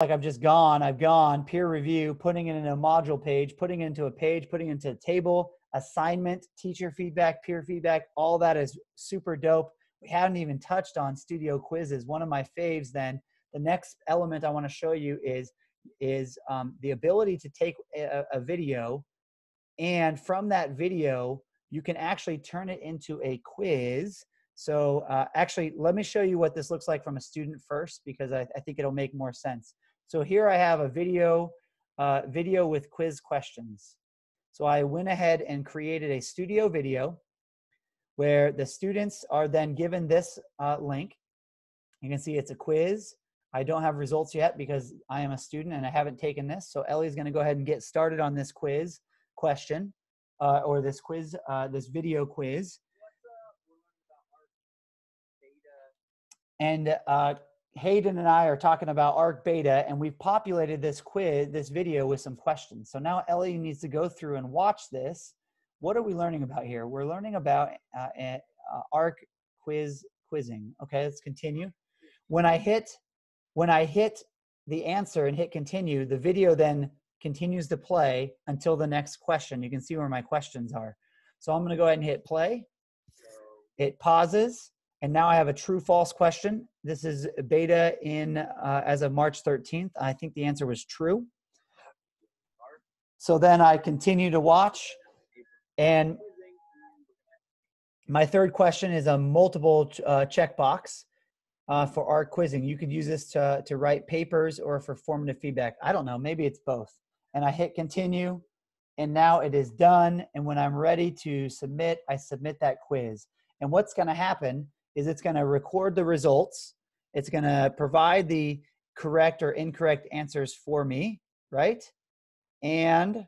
like I've just gone, I've gone peer review, putting it in a module page, putting it into a page, putting it into a table, assignment, teacher feedback, peer feedback, all that is super dope. We haven't even touched on studio quizzes. One of my faves then, the next element I want to show you is, is um, the ability to take a, a video and from that video, you can actually turn it into a quiz. So uh, actually, let me show you what this looks like from a student first, because I, I think it'll make more sense. So here I have a video, uh, video with quiz questions. So I went ahead and created a studio video where the students are then given this uh, link. You can see it's a quiz. I don't have results yet because I am a student and I haven't taken this. So Ellie's gonna go ahead and get started on this quiz question uh, or this quiz, uh, this video quiz. And uh, Hayden and I are talking about ARC Beta, and we've populated this quiz, this video with some questions. So now Ellie needs to go through and watch this. What are we learning about here? We're learning about uh, uh, ARC quiz quizzing. Okay, let's continue. When I hit, when I hit the answer and hit continue, the video then continues to play until the next question. You can see where my questions are. So I'm going to go ahead and hit play. It pauses, and now I have a true false question. This is beta in uh, as of March 13th. I think the answer was true. So then I continue to watch, and my third question is a multiple uh, checkbox uh, for ARC quizzing. You could use this to, to write papers or for formative feedback. I don't know, maybe it's both and I hit continue and now it is done. And when I'm ready to submit, I submit that quiz. And what's going to happen is it's going to record the results. It's going to provide the correct or incorrect answers for me, right? And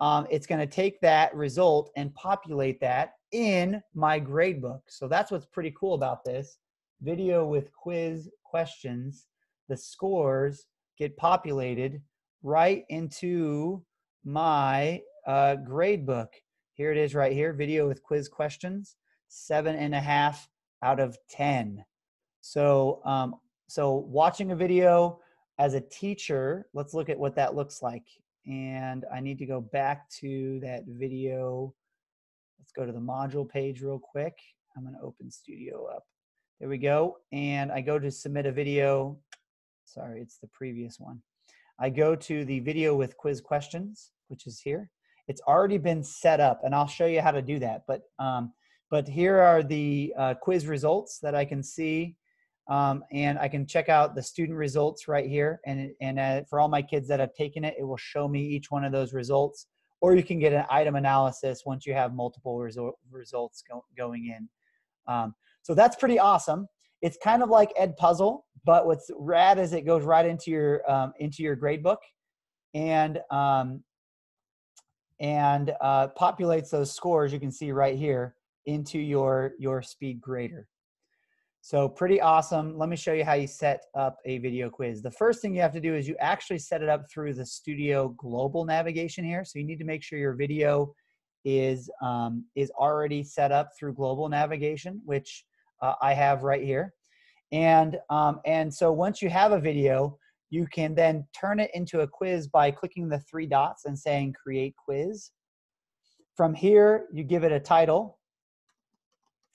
um, it's going to take that result and populate that in my gradebook. So that's what's pretty cool about this video with quiz questions. The scores get populated right into my uh, grade book. Here it is right here, video with quiz questions, seven and a half out of 10. So, um, so watching a video as a teacher, let's look at what that looks like. And I need to go back to that video. Let's go to the module page real quick. I'm gonna open Studio up. There we go. And I go to submit a video. Sorry, it's the previous one. I go to the video with quiz questions, which is here. It's already been set up, and I'll show you how to do that. But um, but here are the uh, quiz results that I can see, um, and I can check out the student results right here. And and uh, for all my kids that have taken it, it will show me each one of those results. Or you can get an item analysis once you have multiple result, results go, going in. Um, so that's pretty awesome. It's kind of like Edpuzzle, but what's rad is it goes right into your um, into your gradebook, and um, and uh, populates those scores you can see right here into your your SpeedGrader. So pretty awesome. Let me show you how you set up a video quiz. The first thing you have to do is you actually set it up through the Studio Global navigation here. So you need to make sure your video is um, is already set up through global navigation, which uh, I have right here. And, um, and so once you have a video, you can then turn it into a quiz by clicking the three dots and saying create quiz. From here, you give it a title,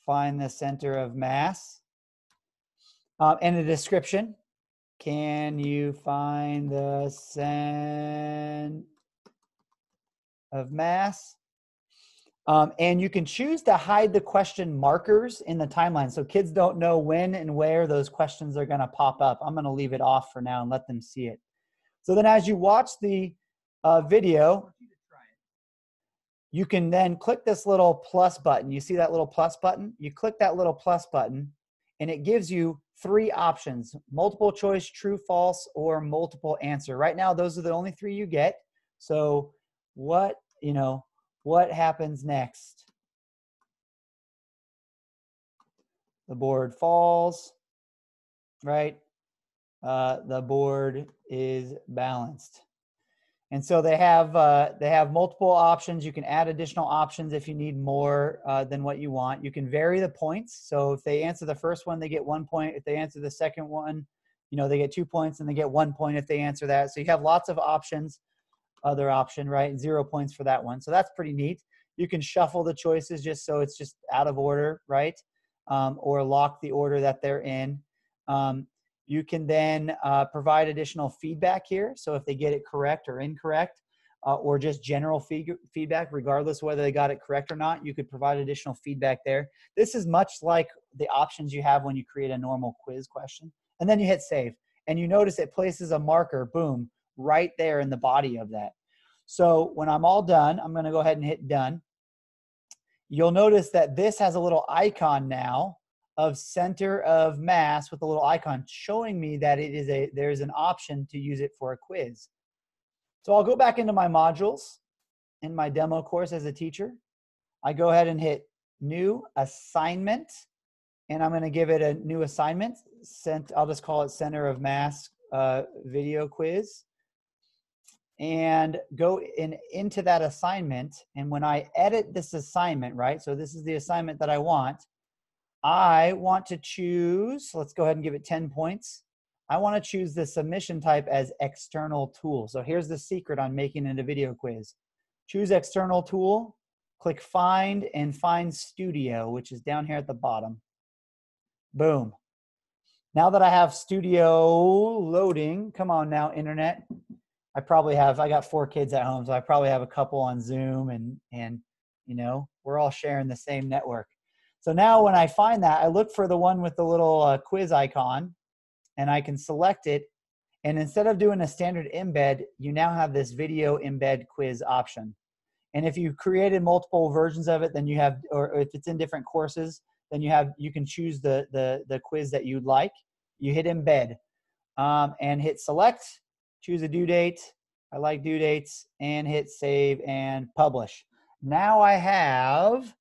find the center of mass, uh, and description. Can you find the center of mass? Um, and you can choose to hide the question markers in the timeline so kids don't know when and where those questions are going to pop up. I'm going to leave it off for now and let them see it. So then as you watch the uh, video, you can then click this little plus button. You see that little plus button? You click that little plus button and it gives you three options, multiple choice, true, false, or multiple answer. Right now, those are the only three you get. So what, you know, what happens next? The board falls, right? Uh, the board is balanced. And so they have uh, they have multiple options. You can add additional options if you need more uh, than what you want. You can vary the points. So if they answer the first one, they get one point. If they answer the second one, you know they get two points and they get one point if they answer that so you have lots of options other option right zero points for that one so that's pretty neat you can shuffle the choices just so it's just out of order right um, or lock the order that they're in um, you can then uh, provide additional feedback here so if they get it correct or incorrect uh, or just general feed- feedback, regardless whether they got it correct or not. You could provide additional feedback there. This is much like the options you have when you create a normal quiz question. And then you hit save, and you notice it places a marker, boom, right there in the body of that. So when I'm all done, I'm going to go ahead and hit done. You'll notice that this has a little icon now of center of mass with a little icon showing me that it is a there's an option to use it for a quiz. So I'll go back into my modules in my demo course as a teacher. I go ahead and hit new assignment and I'm going to give it a new assignment. Sent, I'll just call it center of mass uh, video quiz and go in into that assignment. And when I edit this assignment, right? So this is the assignment that I want. I want to choose, let's go ahead and give it 10 points. I want to choose the submission type as external tool. So here's the secret on making it a video quiz. Choose external tool, click find and find studio, which is down here at the bottom. Boom. Now that I have studio loading, come on now, internet. I probably have, I got four kids at home, so I probably have a couple on Zoom and, and, you know, we're all sharing the same network. So now when I find that, I look for the one with the little uh, quiz icon and I can select it. And instead of doing a standard embed, you now have this video embed quiz option. And if you created multiple versions of it, then you have, or if it's in different courses, then you have, you can choose the, the, the quiz that you'd like. You hit embed um, and hit select, choose a due date. I like due dates and hit save and publish. Now I have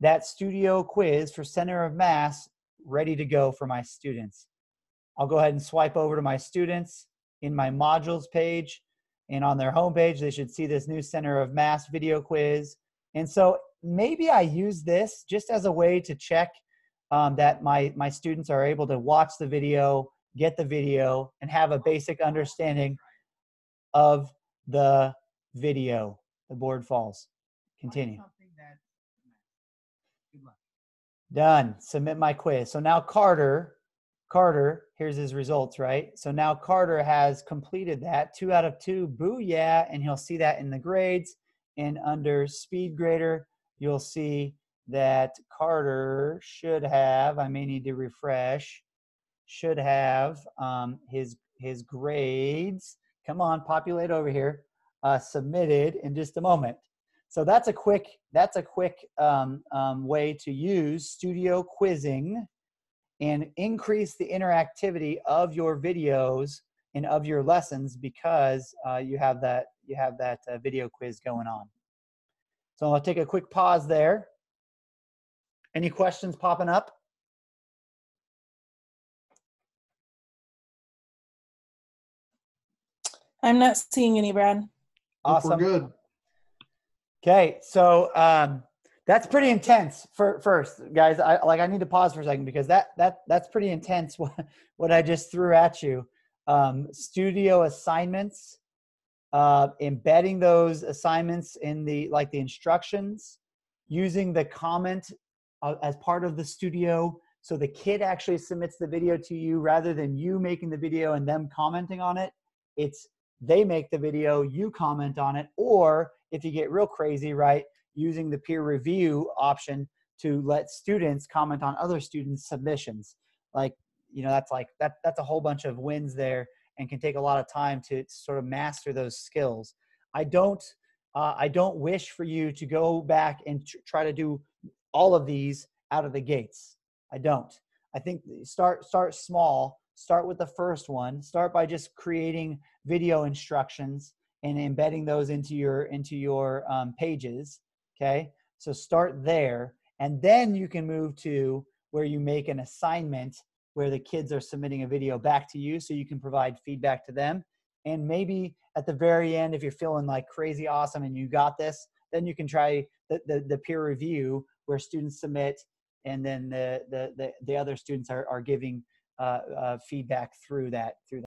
that studio quiz for center of mass ready to go for my students. I'll go ahead and swipe over to my students in my modules page. And on their homepage, they should see this new center of mass video quiz. And so maybe I use this just as a way to check um, that my, my students are able to watch the video, get the video, and have a basic understanding of the video. The board falls. Continue. Done. Submit my quiz. So now Carter Carter, here's his results, right? So now Carter has completed that, two out of two, boo yeah, and he'll see that in the grades. And under SpeedGrader, you'll see that Carter should have, I may need to refresh, should have um, his, his grades, come on, populate over here, uh, submitted in just a moment. So that's a quick, that's a quick um, um, way to use studio quizzing and increase the interactivity of your videos and of your lessons because uh, you have that you have that uh, video quiz going on. So I'll take a quick pause there. Any questions popping up? I'm not seeing any, Brad. Awesome. We're good. Okay, so um, that's pretty intense for first guys i like i need to pause for a second because that that that's pretty intense what, what i just threw at you. Um, studio assignments uh, embedding those assignments in the like the instructions using the comment uh, as part of the studio. So the kid actually submits the video to you rather than you making the video and them commenting on it. It's they make the video you comment on it or if you get real crazy right using the peer review option to let students comment on other students' submissions. Like, you know, that's like that that's a whole bunch of wins there and can take a lot of time to sort of master those skills. I don't uh, I don't wish for you to go back and try to do all of these out of the gates. I don't. I think start start small. Start with the first one. Start by just creating video instructions and embedding those into your into your um, pages Okay. So start there. And then you can move to where you make an assignment where the kids are submitting a video back to you so you can provide feedback to them. And maybe at the very end, if you're feeling like crazy awesome and you got this, then you can try the, the, the peer review where students submit and then the, the, the, the other students are, are giving Uh, uh, feedback through that through